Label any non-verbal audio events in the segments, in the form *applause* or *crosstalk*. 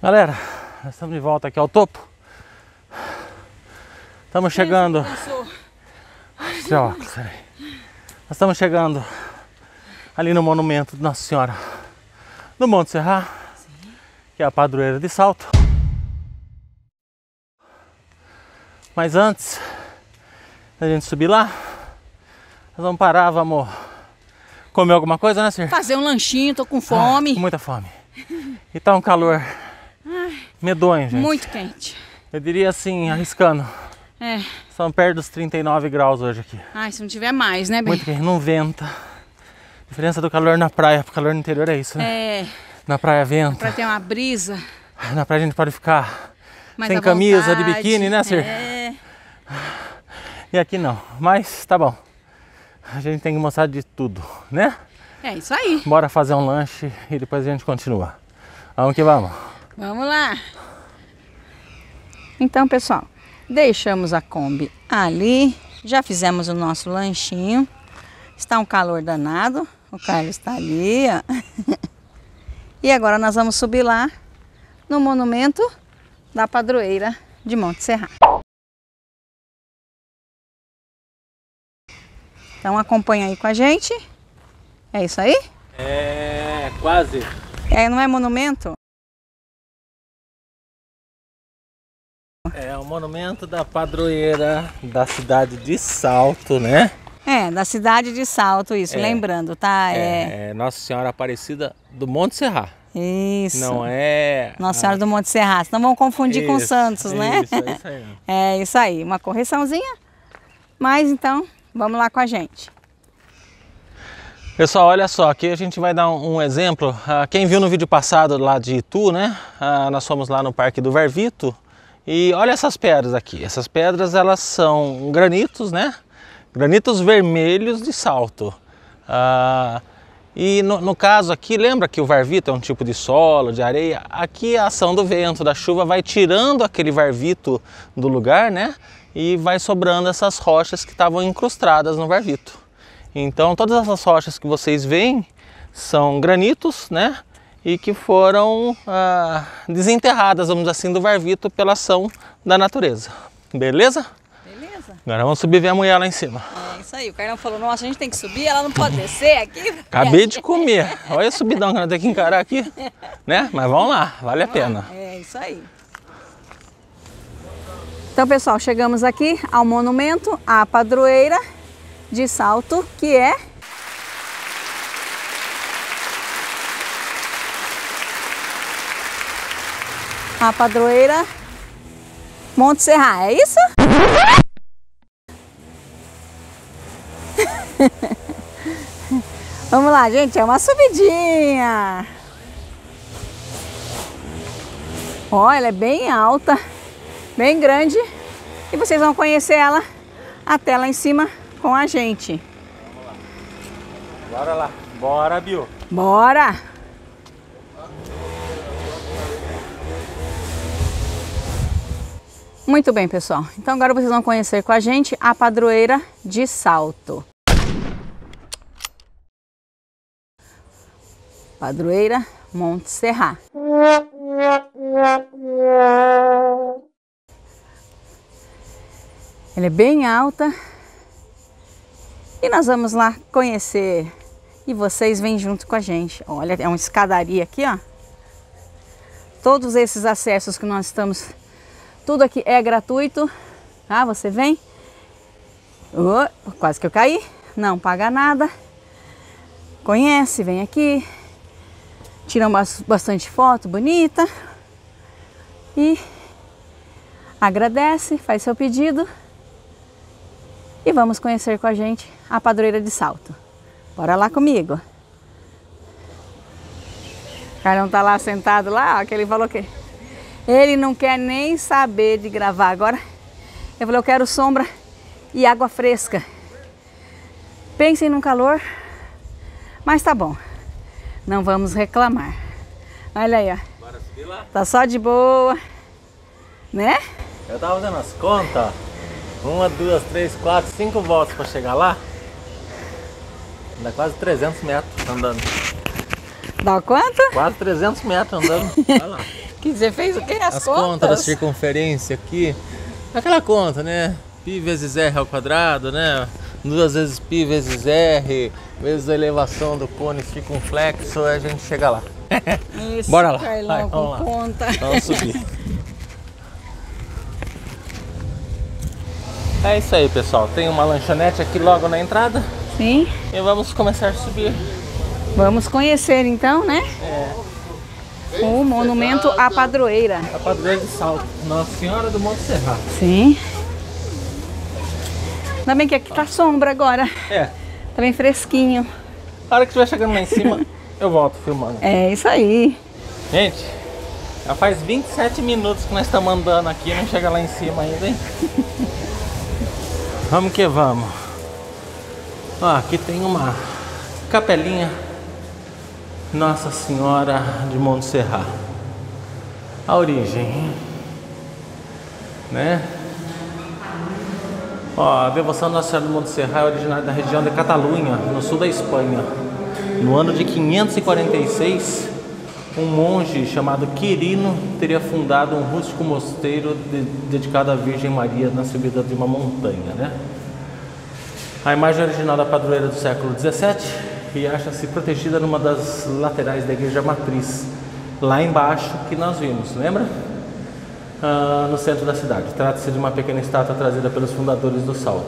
Galera, nós estamos de volta aqui ao topo. Estamos chegando. O óculos, peraí. Nós estamos chegando ali no monumento de Nossa Senhora do Monte Serra, que é a padroeira de Salto. Mas antes da gente subir lá, nós vamos parar, vamos comer alguma coisa, né, Sir? Fazer um lanchinho, tô com fome. Ah, com muita fome. E tá um calor medonho, gente. Muito quente. Eu diria assim, arriscando. É. São perto dos 39 graus hoje aqui. Ai, se não tiver mais, né, bem? Muito quente, não venta. A diferença do calor na praia pro calor no interior é isso, né? É, Na praia venta. pra ter uma brisa. Na praia a gente pode ficar Mais sem camisa, de vontade. biquíni, né, Sir? É. E aqui não. Mas tá bom. A gente tem que mostrar de tudo, né? É isso aí. Bora fazer um lanche e depois a gente continua. Vamos que vamos. Vamos lá. Então, pessoal, deixamos a Kombi ali. Já fizemos o nosso lanchinho. Está um calor danado. O Carlos está ali, ó. *laughs* E agora nós vamos subir lá no monumento da padroeira de Monte Serra. Então acompanha aí com a gente. É isso aí? É, quase. É, não é monumento? É o monumento da padroeira da cidade de Salto, né? É, da cidade de Salto, isso, É. lembrando, tá? É. É Nossa Senhora Aparecida do Monte Serra. Isso. Não é. Nossa Senhora do Monte Serra. Não vamos confundir com Isso, Santos, né? Isso, é isso aí. *laughs* É isso aí, uma correçãozinha. Mas então, vamos lá com a gente. Pessoal, olha só, aqui a gente vai dar um, um exemplo. Ah, quem viu no vídeo passado lá de Itu, né? Ah, nós fomos lá no Parque do Vervito e olha essas pedras aqui. Essas pedras elas são granitos, né? Granitos vermelhos de salto. Ah, e no, no caso aqui, lembra que o varvito é um tipo de solo, de areia? Aqui a ação do vento, da chuva, vai tirando aquele varvito do lugar, né? E vai sobrando essas rochas que estavam incrustadas no varvito. Então, todas essas rochas que vocês veem são granitos, né? E que foram ah, desenterradas, vamos dizer assim, do varvito pela ação da natureza. Beleza? Beleza? Agora vamos subir e ver a mulher lá em cima. É isso aí. O Carlão falou: nossa, a gente tem que subir, ela não pode descer aqui. *laughs* Acabei de comer. Olha a subidão que nós temos que encarar aqui. Né? Mas vamos lá, vale a pena. É isso aí. Então, pessoal, chegamos aqui ao monumento à padroeira de Salto, que é a padroeira Monte Serra, é isso? *laughs* Vamos lá, gente, é uma subidinha. Ó, ela é bem alta, bem grande. E vocês vão conhecer ela até lá em cima com a gente. Bora lá. Bora, Bill. Bora! Muito bem, pessoal. Então agora vocês vão conhecer com a gente a padroeira de Salto. Padroeira Monte Serra. Ela é bem alta. E nós vamos lá conhecer. E vocês vêm junto com a gente. Olha, é uma escadaria aqui, ó. Todos esses acessos que nós estamos, tudo aqui é gratuito. Tá? Você vem. Oh, quase que eu caí. Não paga nada. Conhece, vem aqui. Tira bas- bastante foto bonita. E agradece, faz seu pedido. E vamos conhecer com a gente a padroeira de Salto. Bora lá comigo. O Carlão tá lá sentado lá, ó, que ele falou que ele não quer nem saber de gravar agora. Eu falei, eu quero sombra e água fresca. Pensem no calor, mas tá bom. Não vamos reclamar. Olha aí, ó. Bora subir lá? Tá só de boa, né? Eu tava fazendo as contas. Uma, duas, três, quatro, cinco voltas pra chegar lá. Dá quase 300 metros andando. Dá quanto? Quase 300 metros andando. *laughs* Olha lá. Que você fez o quê? As, as contas da circunferência aqui. Aquela conta, né? Pi vezes R ao quadrado, né? Duas vezes pi vezes R, vezes a elevação do cone circunflexo, a gente chega lá. *laughs* Isso, Bora lá. Carlão, Vai, vamos lá. conta. Vamos subir. *laughs* É isso aí, pessoal. Tem uma lanchonete aqui logo na entrada Sim. e vamos começar a subir. Vamos conhecer então, né? É. O monumento à padroeira. A padroeira de Salto, Nossa Senhora do Monte Serrato. Sim. Ainda bem que aqui tá sombra agora. É. Tá bem fresquinho. A hora que estiver chegando lá em cima, *laughs* eu volto filmando. É isso aí. Gente, já faz 27 minutos que nós estamos andando aqui, não chega lá em cima ainda, hein? *laughs* vamos que vamos. Ó, aqui tem uma capelinha nossa Senhora de Montserrat. A origem, né? Ó, a devoção Nossa Senhora de Montserrat é originária da região de Catalunha, no sul da Espanha. No ano de 546, um monge chamado Quirino teria fundado um rústico mosteiro de, dedicado à Virgem Maria na subida de uma montanha, né? A imagem original da padroeira do século 17 que acha-se protegida numa das laterais da igreja matriz, lá embaixo que nós vimos, lembra? Ah, no centro da cidade. Trata-se de uma pequena estátua trazida pelos fundadores do Salto.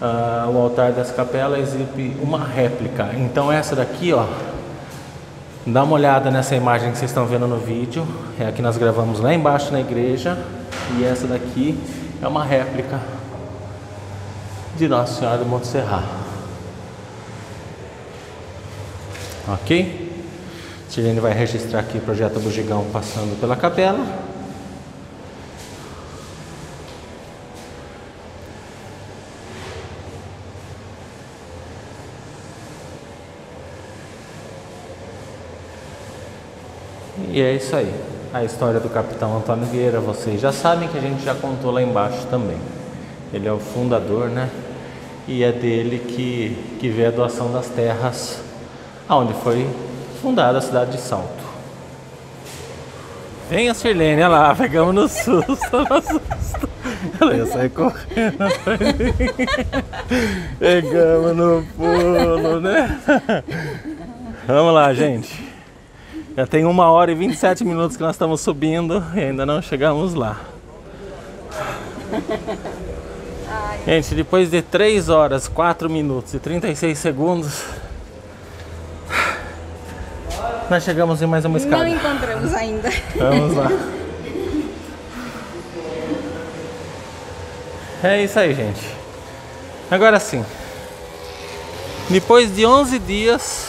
Ah, o altar dessa capela exibe uma réplica. Então essa daqui, ó, dá uma olhada nessa imagem que vocês estão vendo no vídeo. É a que nós gravamos lá embaixo na igreja. E essa daqui é uma réplica de Nossa Senhora do Monte Serrat. Ok? Sirene vai registrar aqui o projeto Bugigão passando pela capela. E é isso aí. A história do capitão Antônio Vieira, vocês já sabem que a gente já contou lá embaixo também. Ele é o fundador, né? E é dele que, que vê a doação das terras aonde foi fundada a cidade de Salto. Vem a Sirlene, olha lá, *laughs* pegamos no susto, no susto. Ela ia sair correndo. *laughs* Pegamos no pulo, né? *laughs* Vamos lá, gente. Já tem uma hora e 27 minutos que nós estamos subindo e ainda não chegamos lá. Gente, depois de 3 horas, 4 minutos e 36 segundos, nós chegamos em mais uma Não escada. encontramos ainda. Vamos lá. É isso aí, gente. Agora sim. Depois de 11 dias,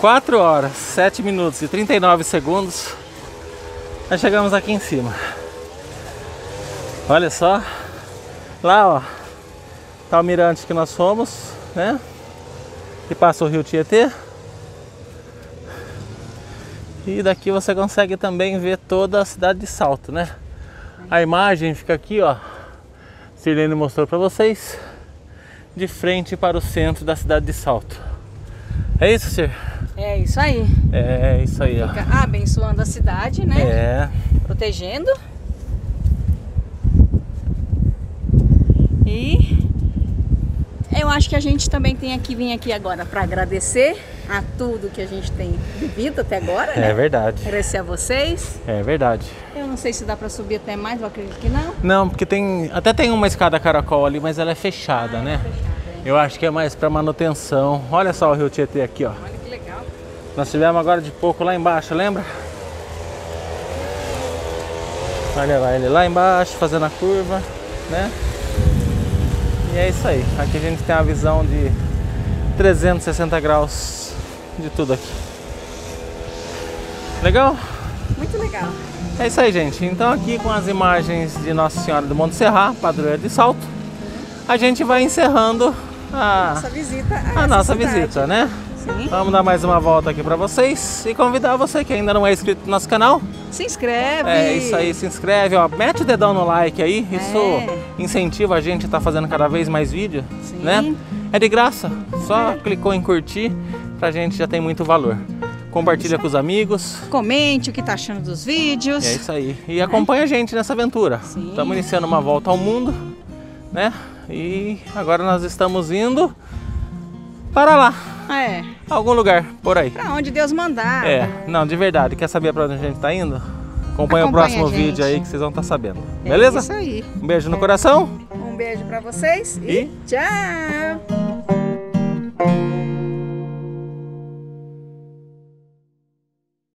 4 horas, 7 minutos e 39 segundos, nós chegamos aqui em cima. Olha só. Lá, ó. Tá o mirante que nós fomos, né? Que passa o rio Tietê. E daqui você consegue também ver toda a cidade de Salto, né? A imagem fica aqui, ó. Sirlene mostrou para vocês. De frente para o centro da cidade de Salto. É isso, Sir? É isso aí. É isso aí, ó. Fica abençoando a cidade, né? É. Protegendo. Eu acho que a gente também tem que vir aqui agora para agradecer a tudo que a gente tem vivido até agora, É né? verdade. Agradecer a vocês. É verdade. Eu não sei se dá para subir até mais, eu acredito que não. Não, porque tem. Até tem uma escada caracol ali, mas ela é fechada, né? Eu acho que é mais para manutenção. Olha só o rio Tietê aqui, ó. Olha que legal. Nós tivemos agora de pouco lá embaixo, lembra? Olha lá, ele lá embaixo fazendo a curva, né? E é isso aí. Aqui a gente tem uma visão de 360 graus de tudo aqui. Legal? Muito legal. É isso aí, gente. Então aqui com as imagens de Nossa Senhora do Monte Serrat, padroeira de Salto, a gente vai encerrando a, Nossa visita. a essa nossa cidade. visita, né? Sim. Vamos dar mais uma volta aqui pra vocês e convidar você que ainda não é inscrito no nosso canal. Se inscreve. É isso aí, se inscreve, ó, mete o dedão no like aí, isso É. incentiva a gente a estar fazendo cada vez mais vídeo, Sim. né? É de graça, só clicou em curtir, pra gente já tem muito valor. compartilha com os amigos. Comente o que tá achando dos vídeos. É isso aí. E acompanha a gente nessa aventura. Sim. Estamos iniciando uma volta ao mundo, né? E agora nós estamos indo para lá, É, algum lugar por aí. pra onde Deus mandar. É, não, de verdade. Quer saber para onde a gente está indo? Acompanha, o Acompanha próximo a gente. vídeo aí que vocês vão estar sabendo. É Beleza? isso aí. Um beijo no coração. Um beijo pra vocês E? e tchau!